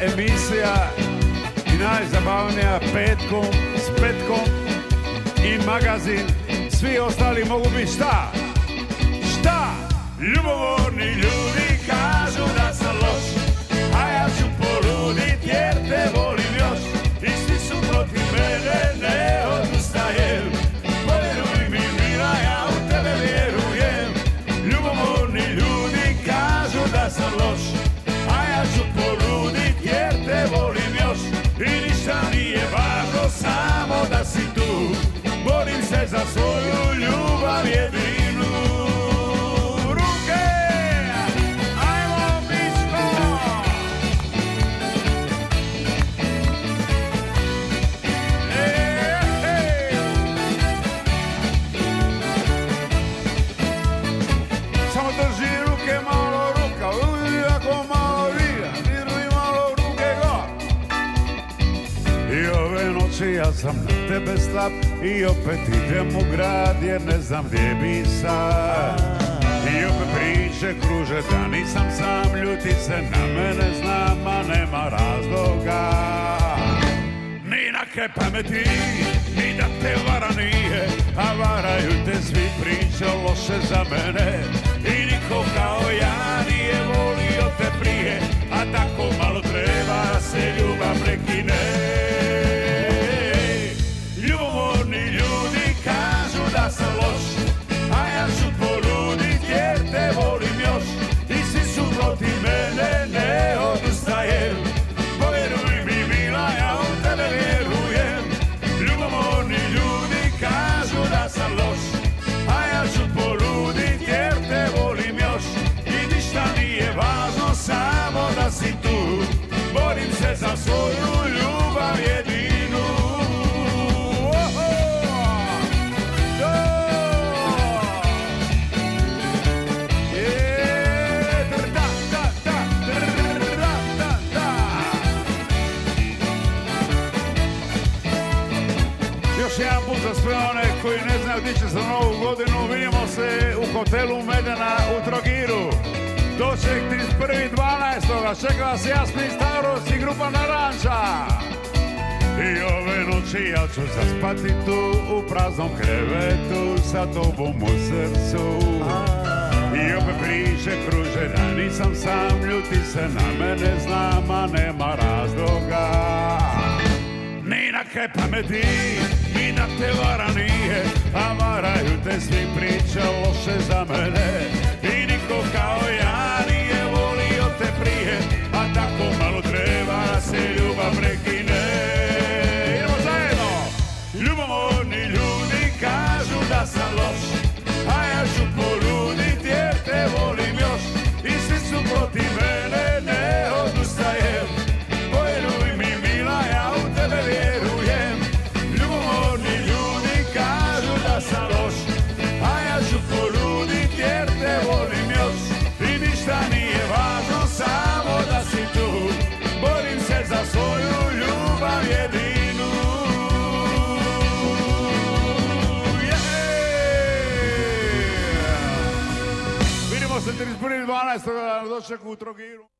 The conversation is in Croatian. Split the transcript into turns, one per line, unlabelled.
emisija i najzabavnija petkom s petkom i magazin. Svi ostali mogu biti šta? Šta? Ljubomorni ljudi ja sam na tebe slab i opet idem u grad jer ne znam gdje bi sad. I opet priče kruže da nisam sam, ljuti se na mene znam, a nema razloga. Ni na ke pameti, ni da te vara nije, a varaju te svi priče loše za mene. Za sve one koji ne znaju gdje će za novu godinu, vidimo se u hotelu Medena u Trogiru. Doček 31.12. Čeka vas Jasni Stavros i grupa Naranča. I ove noći ja ću zaspati tu u praznom krevetu sa tobom u srcu. I opet priče kruže da nisam sam, ljuti se na mene, znam, a nema razloga. Kaj pameti, ni na te vara nije, a varaju te svi priče loše za mene. Poludit jer te volim još. I ništa nije važno, samo da si tu. Borim se za svoju ljubav jedinu. Vidimo se 31.12. na dočeku u Trogiru.